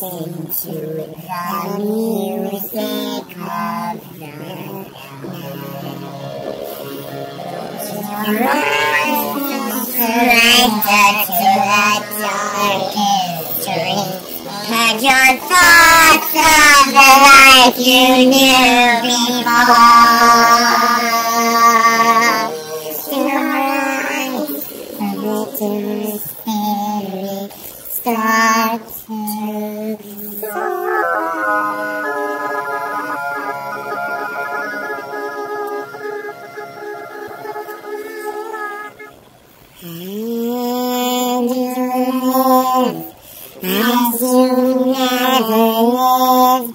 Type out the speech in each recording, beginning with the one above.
Listen to the music of the night. Surrender to the darkest dream. And your thoughts of the life you knew before.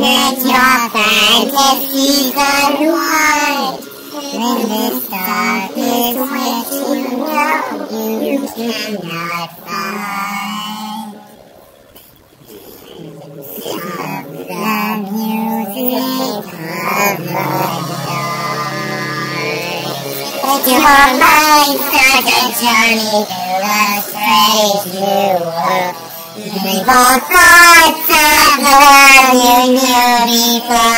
let your fantasies unwind. When the dark is what you know you cannot find. Of the music of the dark. Let your mind start a journey to a strange new world. Leave all thoughts of world you knew before.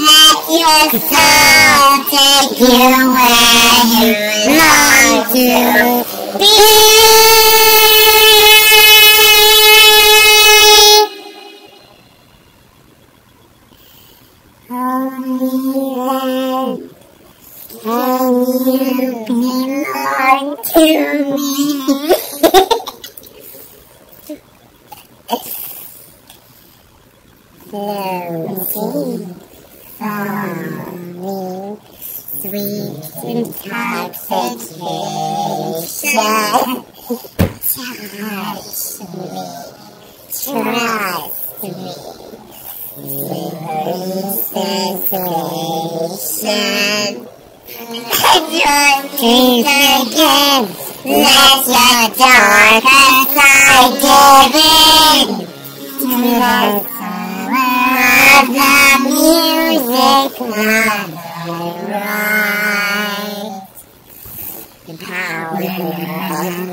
Let your soul take you where you long to be. Only then can you belong to me. Falling, sweet intoxication. Me, trust me, sensation. Let your darker side give in to the of the music not right. The power of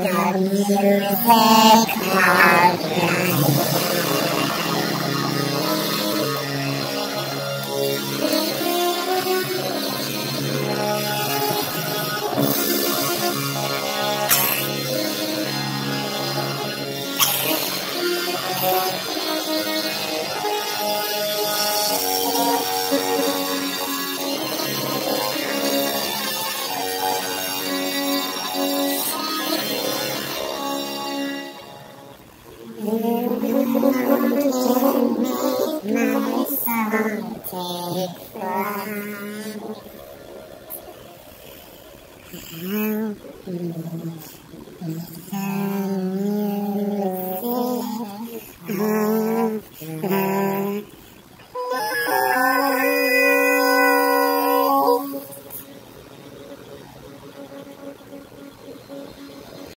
the music of Mm-hmm.